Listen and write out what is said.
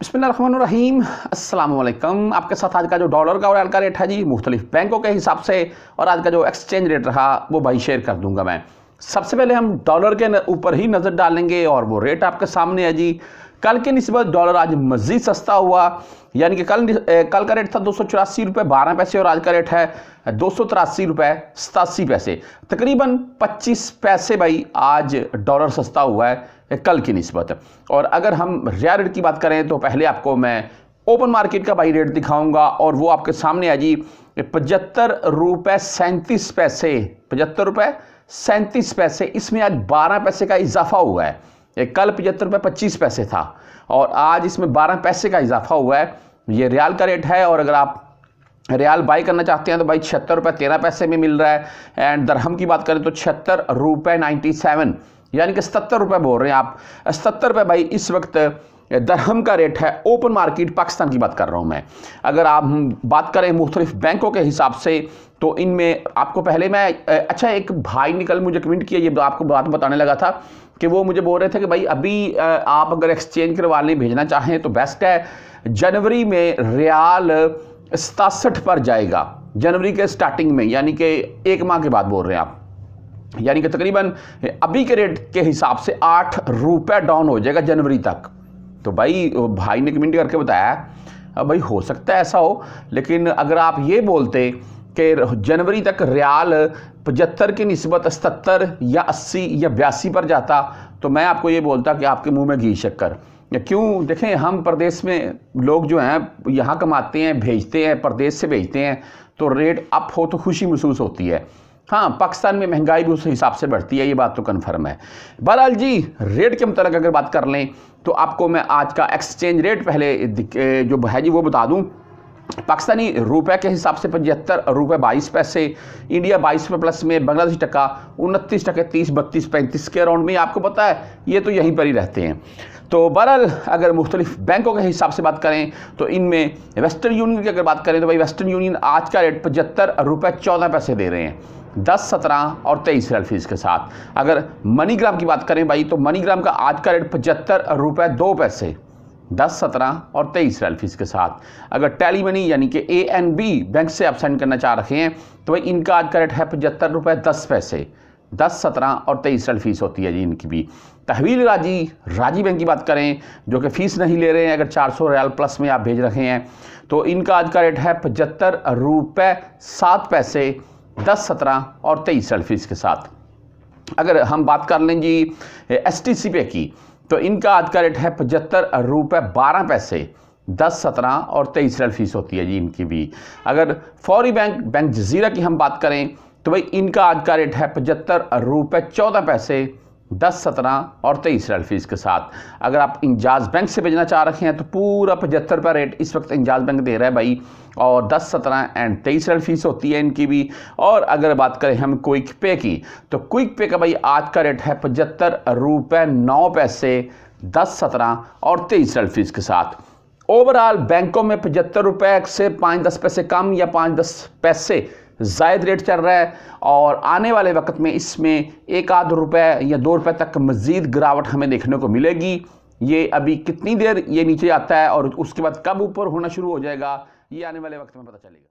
अस्सलाम वालेकुम आपके साथ आज का जो डॉलर का और का रेट है जी, मुख्तलिफ़ बैंकों के हिसाब से, और आज का जो एक्सचेंज रेट रहा, वो भाई शेयर कर दूँगा मैं। सबसे पहले हम डॉलर के ऊपर ही नज़र डालेंगे, और वो रेट आपके सामने है जी। कल के नस्बत डॉलर आज मज़ीद सस्ता हुआ, यानी कि कल कल का रेट था दो सौ चौरासी रुपये बारह पैसे, और आज का रेट है दो सौ तिरासी रुपये सतासी पैसे। तकरीबन पच्चीस पैसे भाई आज डॉलर सस्ता हुआ है। कल की नस्बत। और अगर हम रियल रेट की बात करें तो पहले आपको मैं ओपन मार्केट का बाई रेट दिखाऊँगा, और वो आपके सामने है जी, पचहत्तर रुपये सैंतीस पैसे, पचहत्तर रुपये सैंतीस पैसे, इसमें आज बारह पैसे का इजाफा हुआ है। कल पचहत्तर रुपये पच्चीस पैसे था, और आज इसमें बारह पैसे का इजाफा हुआ है। ये रियाल का रेट है, और अगर आप रियाल बाई करना चाहते हैं तो भाई छिहत्तर रुपये तेरह पैसे में मिल रहा है। एंड दरहम की बात करें तो छिहत्तर रुपये नाइन्टी सेवन। यानी कि सत्तर रुपये बोल रहे हैं आप। सत्तर रुपये भाई, इस वक्त दरहम का रेट है ओपन मार्केट पाकिस्तान की बात कर रहा हूँ मैं। अगर आप बात करें मुख्तलिफ़ बैंकों के हिसाब से तो इनमें आपको पहले मैं अच्छा एक भाई निकल मुझे कमेंट किया, ये आपको बात बताने लगा था कि वो मुझे बोल रहे थे कि भाई, अभी आप अगर एक्सचेंज करवा लें भेजना चाहें तो बेस्ट है, जनवरी में रियाल सतासठ पर जाएगा। जनवरी के स्टार्टिंग में, यानी कि एक माह के बाद बोल रहे हैं आप। यानी कि तकरीबन अभी के रेट के हिसाब से आठ रुपये डाउन हो जाएगा जनवरी तक। तो भाई भाई ने कमेंट करके बताया भाई हो सकता है ऐसा हो, लेकिन अगर आप ये बोलते कि जनवरी तक रियाल पचहत्तर की नस्बत सतर या अस्सी या बयासी पर जाता तो मैं आपको ये बोलता कि आपके मुँह में घी शक्कर। क्यों? देखें, हम प्रदेश में लोग जो हैं, यहाँ कमाते हैं, भेजते हैं, प्रदेश से भेजते हैं तो रेट अप हो तो खुशी महसूस होती है। हाँ पाकिस्तान में महँगाई भी उस हिसाब से बढ़ती है, ये बात तो कन्फर्म है। बहरहाल जी रेट के मतलब अगर बात कर लें तो आपको मैं आज का एक्सचेंज रेट पहले जो है जी, वो बता दूँ। पाकिस्तानी रुपए के हिसाब से पचहत्तर रुपये बाईस पैसे, इंडिया बाईस रुपये प्लस में, बांग्लादेश टका उनतीस टके तीस, बत्तीस पैंतीस के अराउंड में, आपको पता है, ये तो यहीं पर ही रहते हैं। तो बहरहाल, अगर मुख्तलिफ़ बैंकों के हिसाब से बात करें तो इनमें वेस्टर्न यूनियन की अगर बात करें तो भाई वेस्टर्न यूनियन आज का रेट पचहत्तर रुपये चौदह पैसे दे रहे हैं। दस, सत्रह और तेईस रियल फ़ीस के साथ। अगर मनीग्राम की बात करें भाई तो मनीग्राम का आज का रेट पचहत्तर रुपये दो पैसे, दस, सत्रह और तेईस रियल फ़ीस के साथ। अगर टेली मनी यानी कि ए एन बी बैंक से आप सेंड करना चाह रहे हैं तो भाई इनका आज का रेट है पचहत्तर रुपये दस पैसे, दस, सत्रह और तेईस रियल फ़ीस होती है जी इनकी भी। तहवील राज़ी राज़ी बैंक की बात करें, जो कि फ़ीस नहीं ले रहे हैं, अगर चार सौ रियाल प्लस में आप भेज रहे हैं तो इनका आज का रेट है पचहत्तर रुपये सात पैसे दस, सत्रह और तेईस सेल्फीज के साथ। अगर हम बात कर लें जी एस टी सी पे की तो इनका आज का रेट है पचहत्तर रुपये बारह पैसे। दस, सत्रह और तेईस रेल फ़ीस होती है जी इनकी भी। अगर फौरी बैंक बैंक जजीरा की हम बात करें तो भाई इनका आज का रेट है पचहत्तर रुपये चौदह पैसे। दस, सत्रह और तेईस रियल फ़ीस के साथ। अगर आप इंजाज बैंक से भेजना चाह रहे हैं तो पूरा पचहत्तर रुपये रेट इस वक्त इंजाज बैंक दे रहा है भाई। और दस, सत्रह एंड तेईस रियल फ़ीस होती है इनकी भी। और अगर बात करें हम क्विक पे की तो क्विक पे का भाई आज का रेट है पचहत्तर रुपये नौ पैसे, दस, सत्रह और तेईस रियल फ़ीस के साथ। ओवरऑल बैंकों में पचहत्तर रुपये से पाँच दस पैसे कम या पाँच दस पैसे जायद रेट चल रहा है और आने वाले वक्त में इसमें एक आध रुपये या दो रुपये तक मज़ीद गिरावट हमें देखने को मिलेगी। ये अभी कितनी देर ये नीचे आता है और उसके बाद कब ऊपर होना शुरू हो जाएगा, ये आने वाले वक्त में पता चलेगा।